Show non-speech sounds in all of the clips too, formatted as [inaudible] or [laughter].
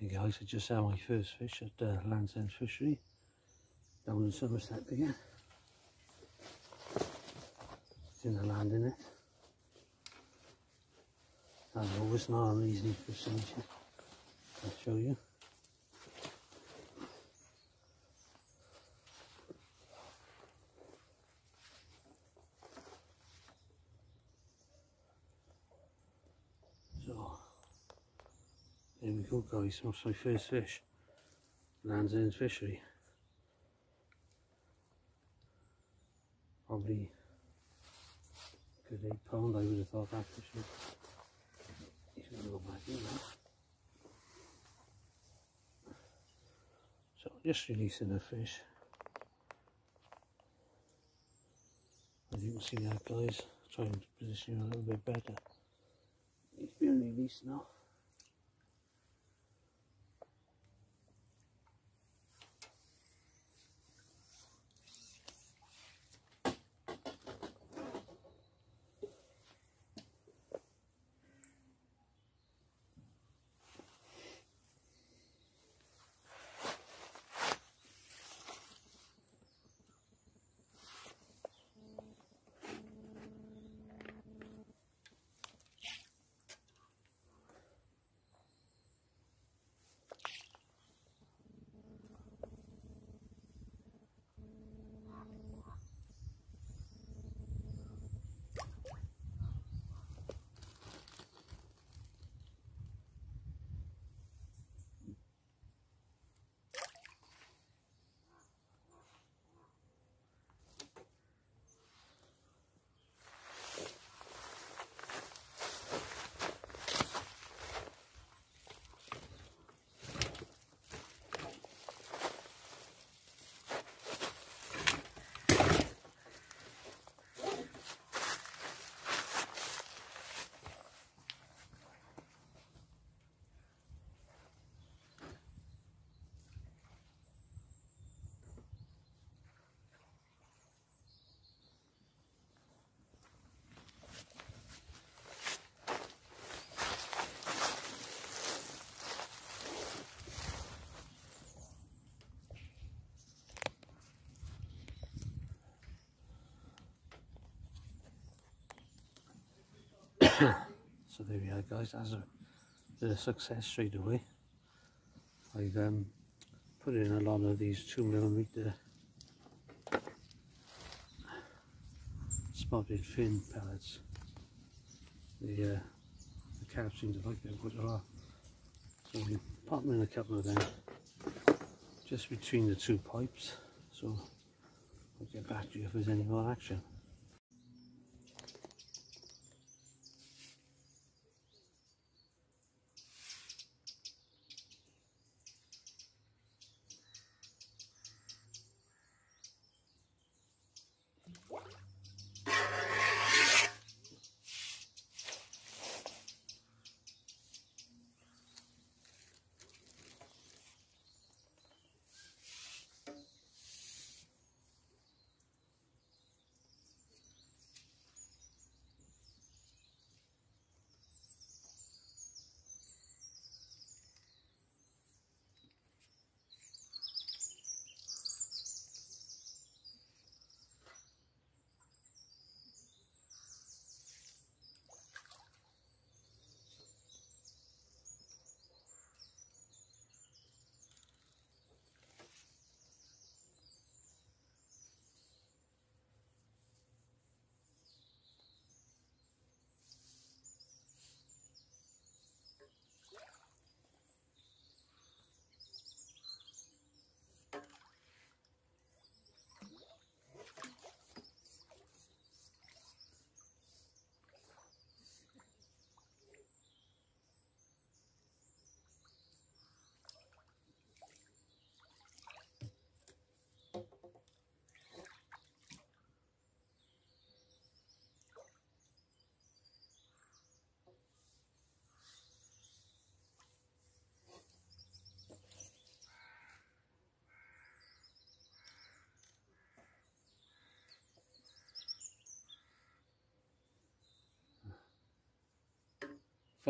Hey guys, I just had my first fish at uh, Land's End Fishery down in Somerset again. It's in the land in it. As always, not an easy procedure. I'll show you. So, there we go guys, that's my first fish. Land's End Fishery. Probably good eight pound I would have thought that fish. He's gonna go back in now. So just releasing the fish. As you can see that guys, trying to position him a little bit better. He's being released now. So there we are guys, that's a bit of success straight away. I've um, put in a lot of these two millimeter spotted fin pellets. The, uh, the carp seem to like them quite a lot. So we pop them in a couple of them just between the two pipes. So I'll get back to you if there's any more action.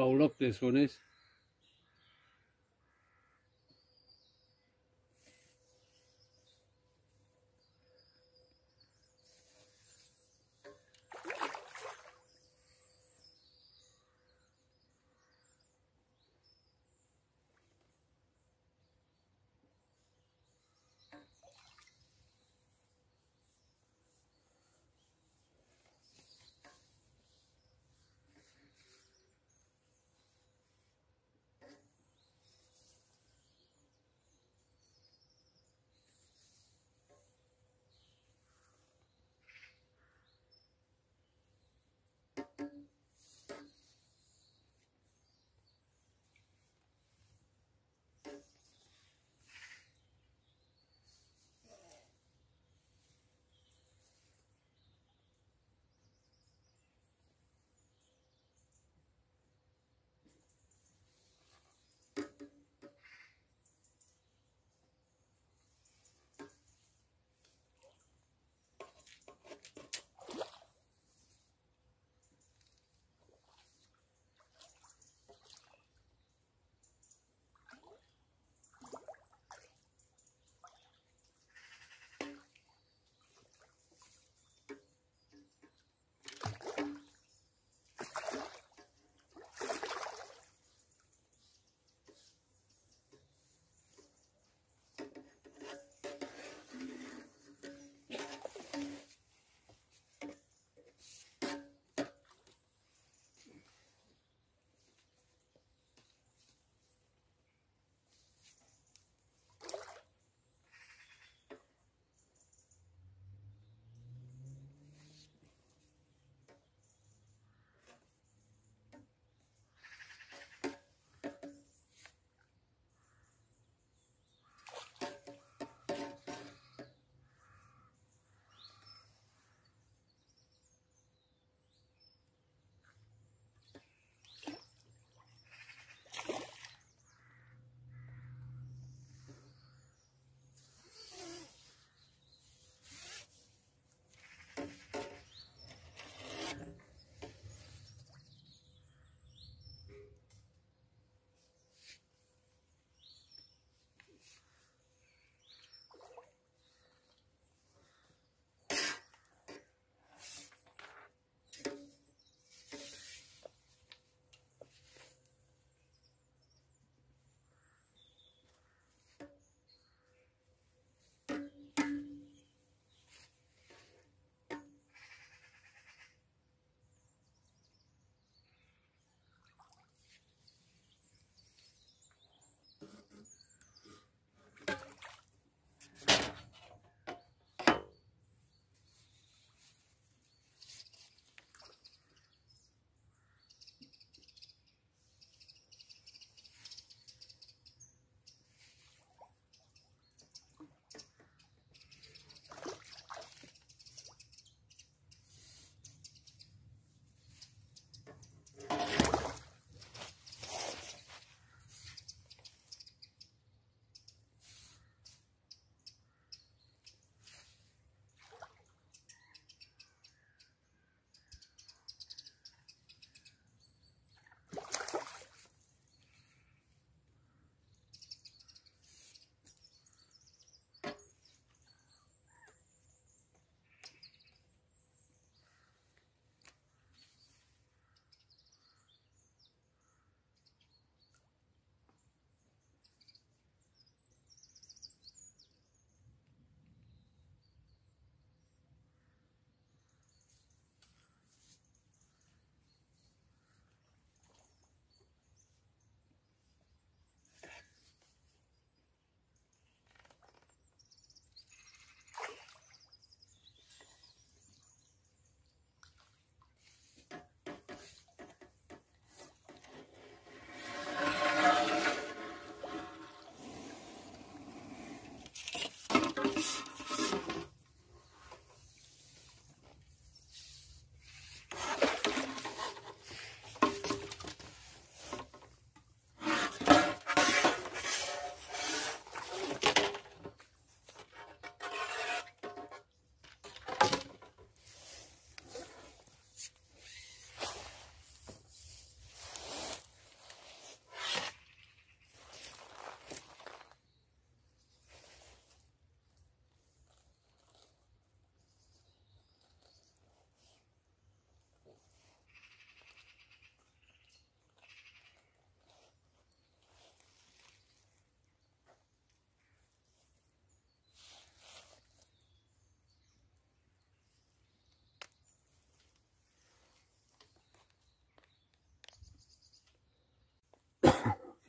Foul up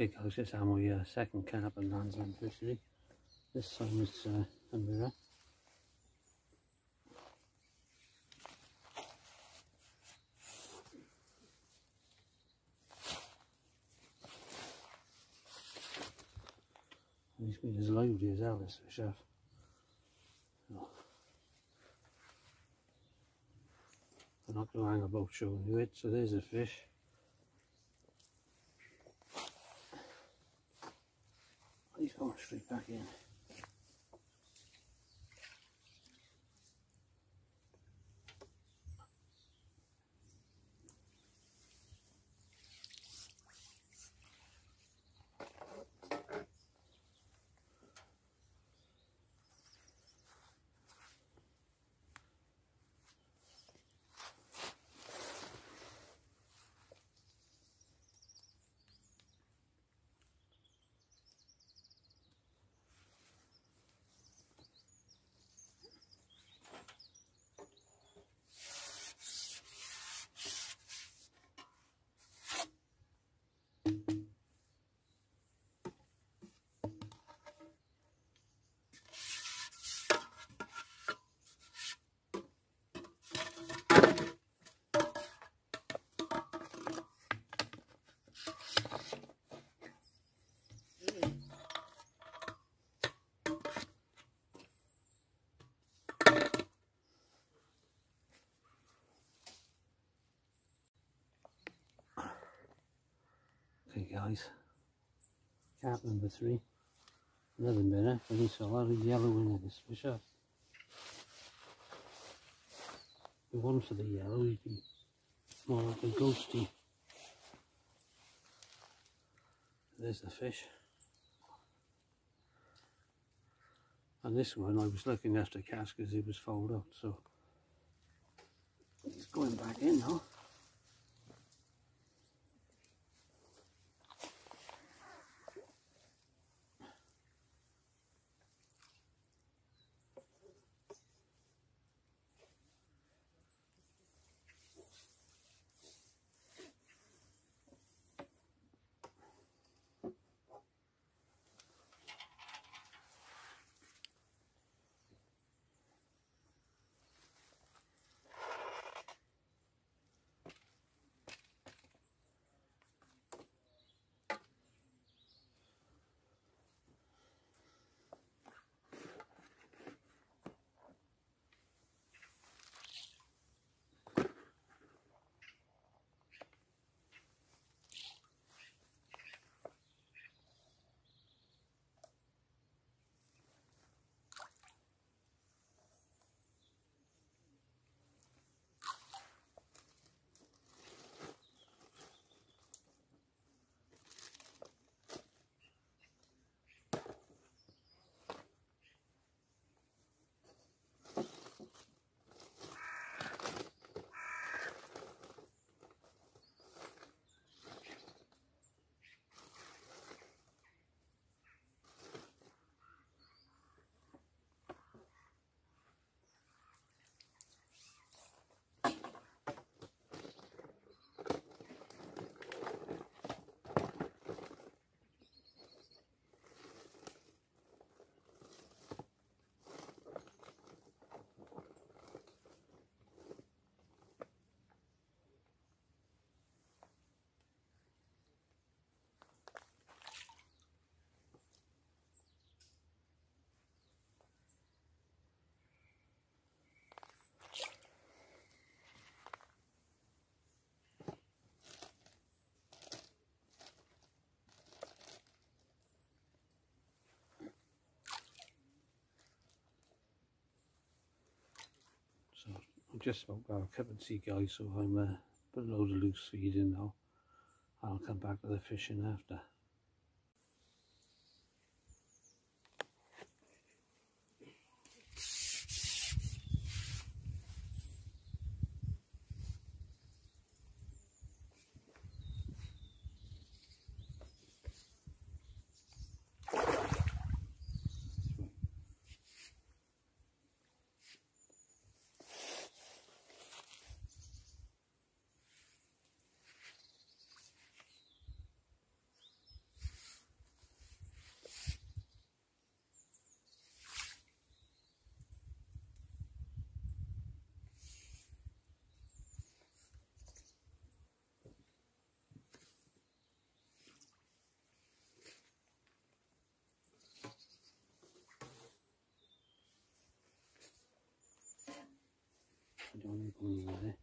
This is my uh, second carp and Land's End fishery. This time it's uh, a mirror. He's been as lively as hell, this. So, I'm not going to hang about showing you it, so there's a fish. Going straight back in. Okay guys, carp number three, another mirror, and there's a lot of yellow in this fish up. The one for the yellow, he'd be more like a ghosty. There's the fish. And this one I was looking after cast because it was folded up, so he's going back in now. Just about got a cup of tea guys so I'm uh, put a load of loose feed in now. I'll come back to the fishing after. I don't need one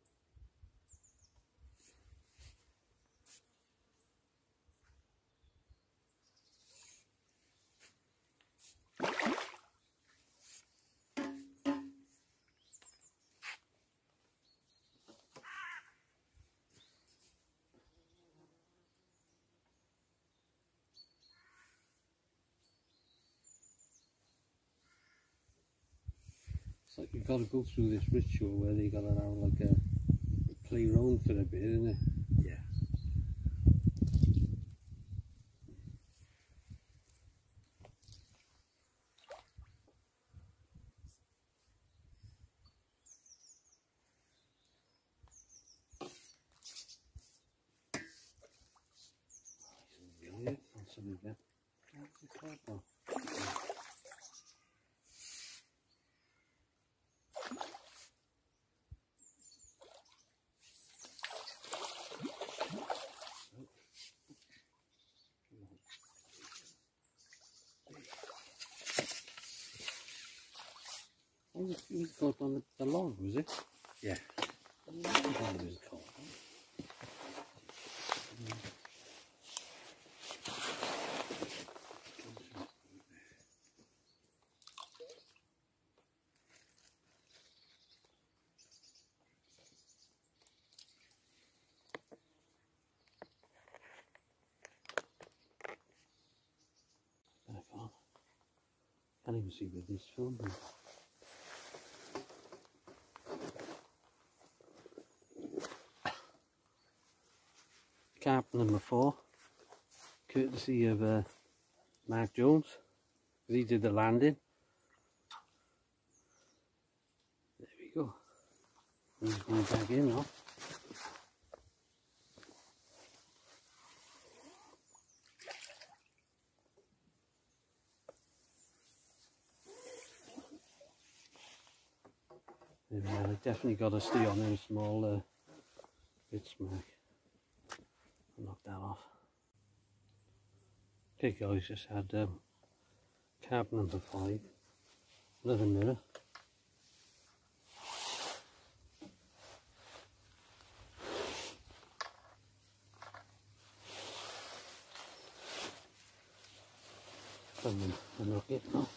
like you've got to go through this ritual where they got to have like a play around for a bit, isn't it? Yeah. Yeah, that's something there. That's a it was caught on the, the log, was it? Yeah. I thought it was caught. I can't. Even see where this film number four, courtesy of uh, Mark Jones, because he did the landing. There we go. He's going back in now. Uh, definitely got to stay on them small uh, bits, Mark. Knock that off. Okay guys, just had um, carp number five, another mirror. Unlock it now.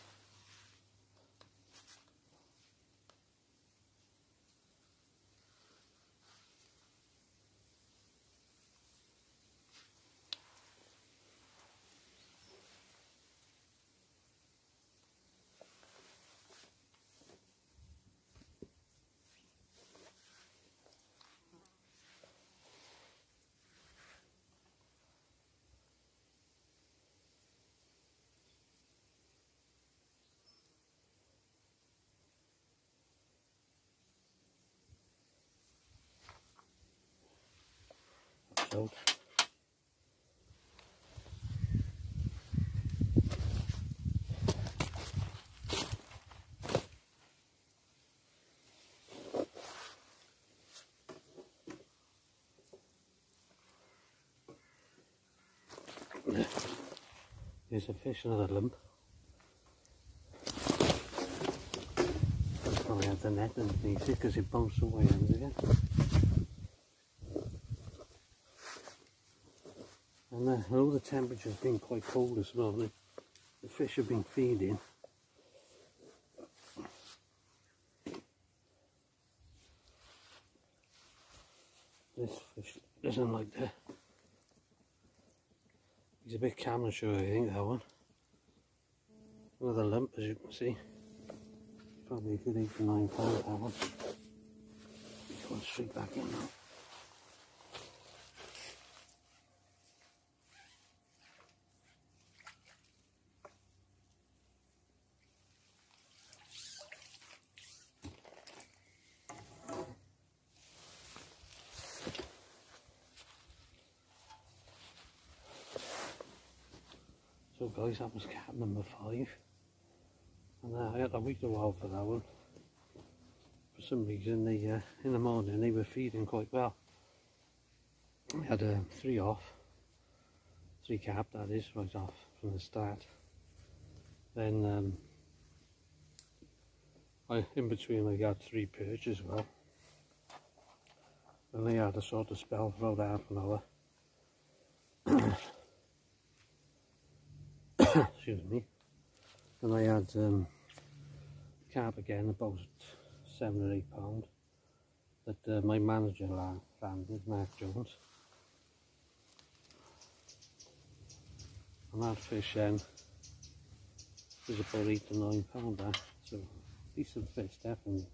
So, Here's a fish, another lump. Probably had the net underneath it because it bounced away under again. Uh, although the temperature's been quite cold as well, the, the fish have been feeding. This fish doesn't like that. He's a bit camera shy, I think, that one. Another lump, as you can see. Probably a good eight to nine pound, that one. He's going straight back in now. So guys, that was carp number five. And uh, I had to wait a while for that one. For some reason, they, uh, in the morning, they were feeding quite well. I had uh, three off. Three carp, that is, right off from the start. Then, um, I, in between, I got three perch as well. and they had a sort of spell for about half an hour. [clears throat] [coughs] Excuse me. And I had um, carp again, about seven or eight pound, that uh, my manager landed, Mark Jones. And that fish then was about eight to nine pound there, so decent fish definitely.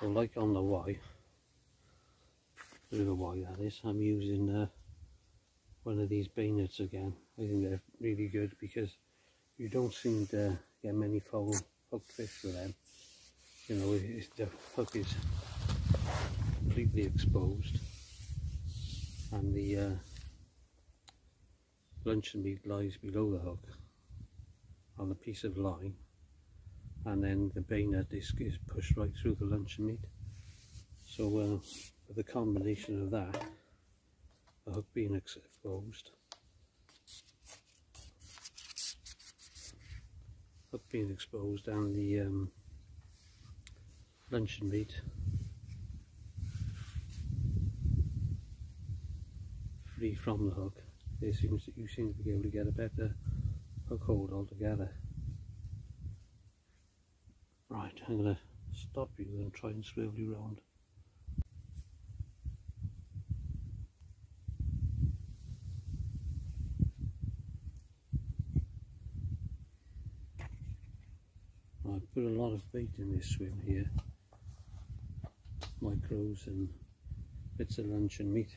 So like on the Y, bit of a Y that is, I'm using uh, one of these bayonets again. I think they're really good because you don't seem to get many foul hooked fish with them. You know, the hook is completely exposed and the uh, luncheon meat lies below the hook on a piece of line and then the bayonet disc is pushed right through the luncheon meat. So uh, with the combination of that, the hook being exposed, hook being exposed and the um, luncheon meat free from the hook, it seems you seem to be able to get a better hook hold altogether. Right, I'm going to stop you and try and swivel you round. I put a lot of bait in this swim here, micros and bits of luncheon meat.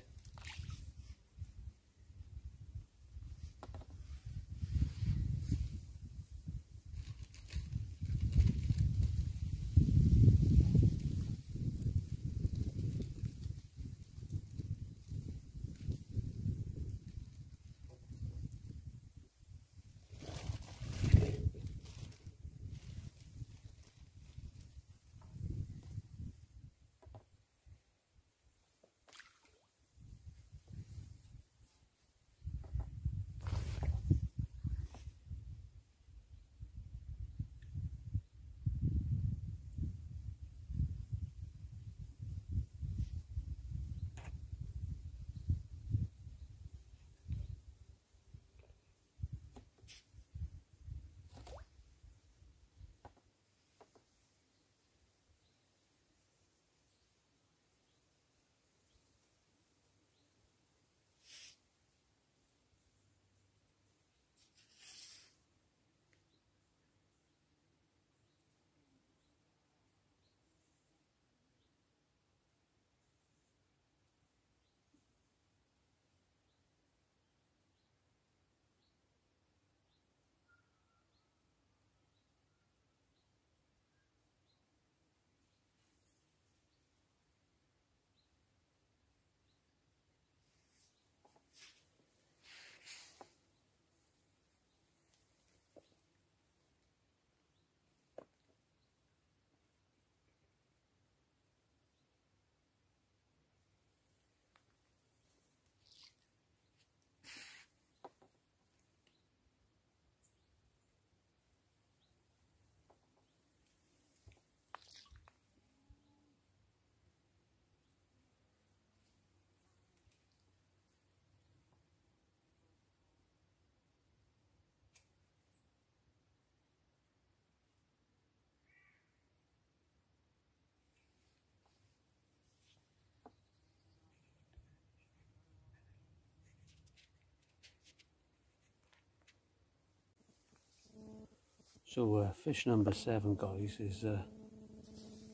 So uh, fish number seven, guys, is a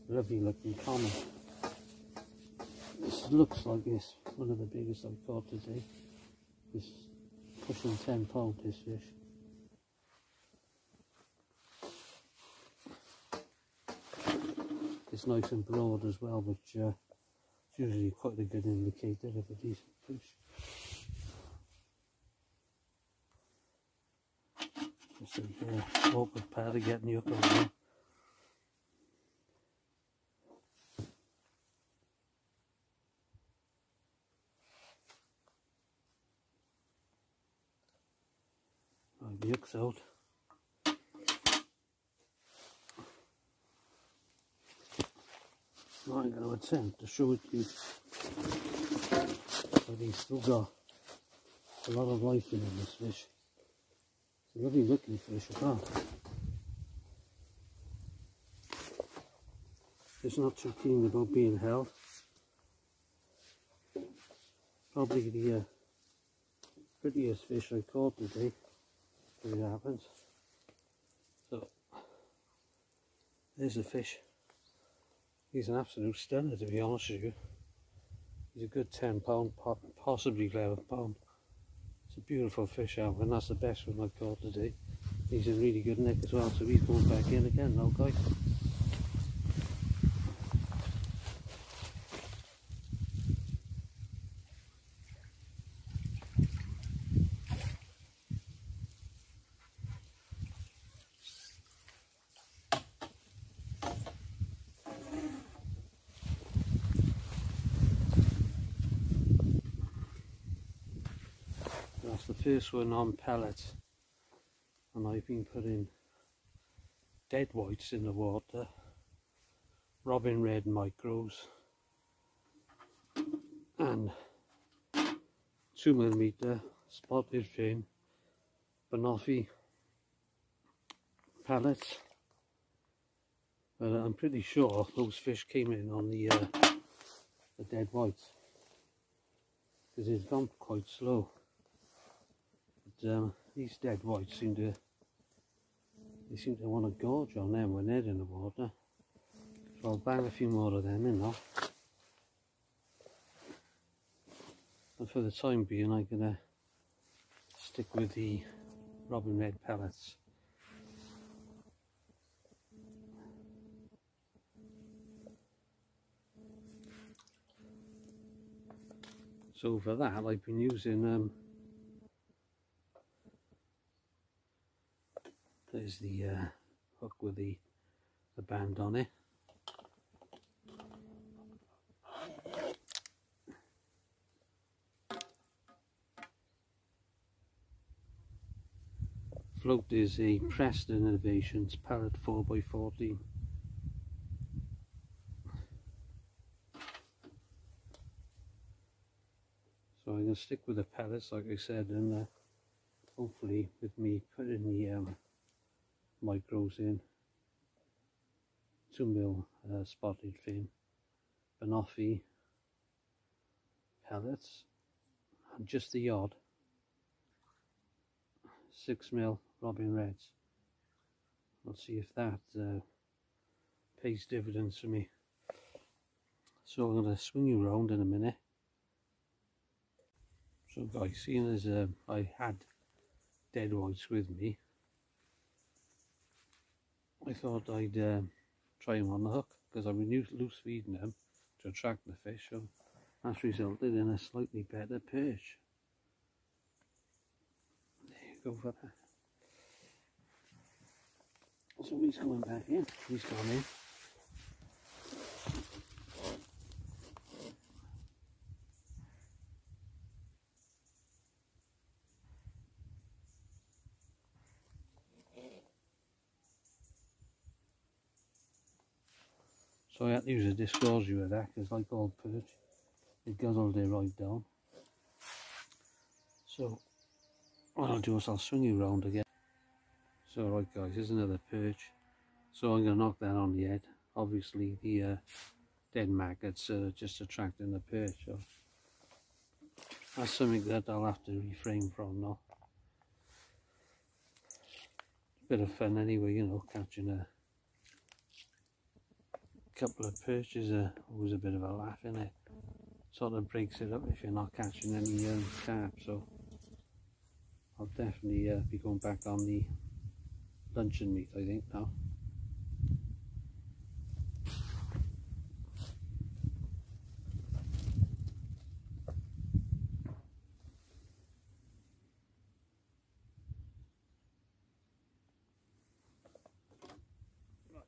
lovely looking common. This looks like it's one of the biggest I've caught today. It's pushing 10 pound, this fish. It's nice and broad as well, which uh, is usually quite a good indicator of a decent fish. Let's see here. Open patty, getting yuck on there. Right, yuck's out. Now I'm going to attempt to show it to you. that he's still got a lot of life in this fish. A lovely looking fish as well. It's not too keen about being held. Probably the uh, prettiest fish I caught today, if it happens. So, there's a fish. He's an absolute stunner to be honest with you. He's a good 10 pound, possibly 11 pound. It's a beautiful fish out and that's the best one I've caught today. He's in really good nick as well so he's going back in again now guys. That's the first one on pellets and I've been putting dead whites in the water, robin red micros and 2 millimeter spotted fin banoffee pellets but I'm pretty sure those fish came in on the, uh, the dead whites because it's gone quite slow um, these dead whites seem to they seem to want to gorge on them when they're in the water. So I'll bang a few more of them in now and for the time being I'm gonna stick with the robin red pellets. So for that I've been using um, there's the uh, hook with the, the band on it. Float is a Preston Innovations pellet 4x14 so I'm going to stick with the pellets like I said and uh, hopefully with me putting the um, micros in. 2 mil uh, spotted fin. Banoffee. Pellets and just the odd 6 mil robin reds. We'll see if that uh, pays dividends for me. So I'm going to swing you around in a minute. So guys seeing as uh, I had dead whites with me I thought I'd uh, try them on the hook because I've been loose feeding them to attract the fish so that's resulted in a slightly better perch. There you go for that. So he's coming back in, he's gone in. So I had to use a disgorger with that because like all perch, it guzzled it right down. So what I'll do is I'll swing you round again. So right guys, here's another perch. So I'm going to knock that on the head. Obviously the uh, dead maggots are just attracting the perch. So that's something that I'll have to refrain from now. Bit of fun anyway, you know, catching a couple of perches are always a bit of a laugh in it sort of breaks it up if you're not catching any um, carp so I'll definitely uh, be going back on the luncheon meat I think now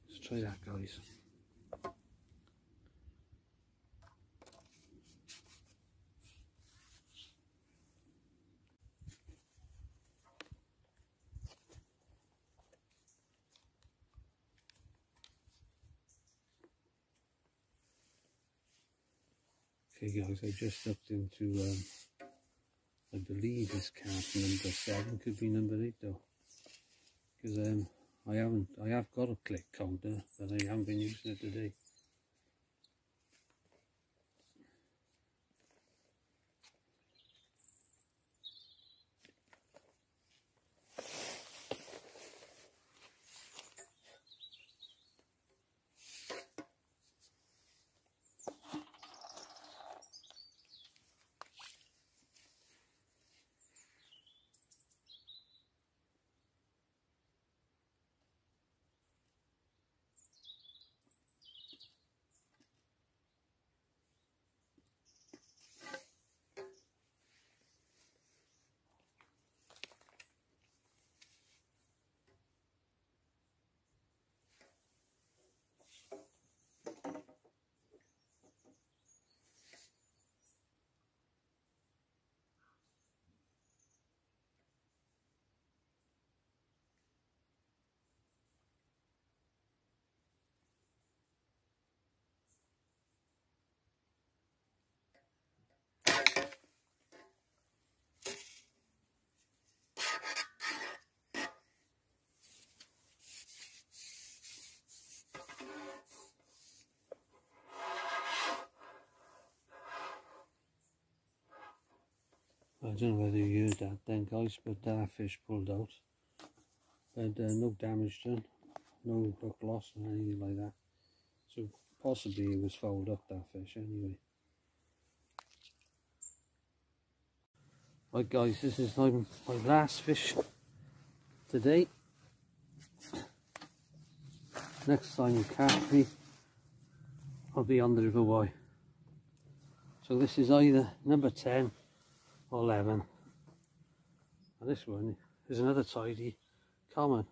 Let's try that guys. Okay guys, I just looked into, um, I believe this carp number 7 could be number 8 though. Because um, I haven't, I have got a click counter, but I haven't been using it today. I don't know whether you used that then guys, but that fish pulled out. But uh, no damage done, no hook loss or anything like that. So possibly it was fouled up that fish anyway. Right guys, this is my, my last fish today. Next time you catch me, I'll be on the River Wye. So this is either number 10 11 and this one is another tidy common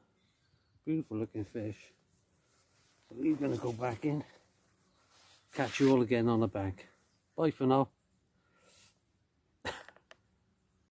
beautiful looking fish. So he's going to go back in catch you all again on the bank. Bye for now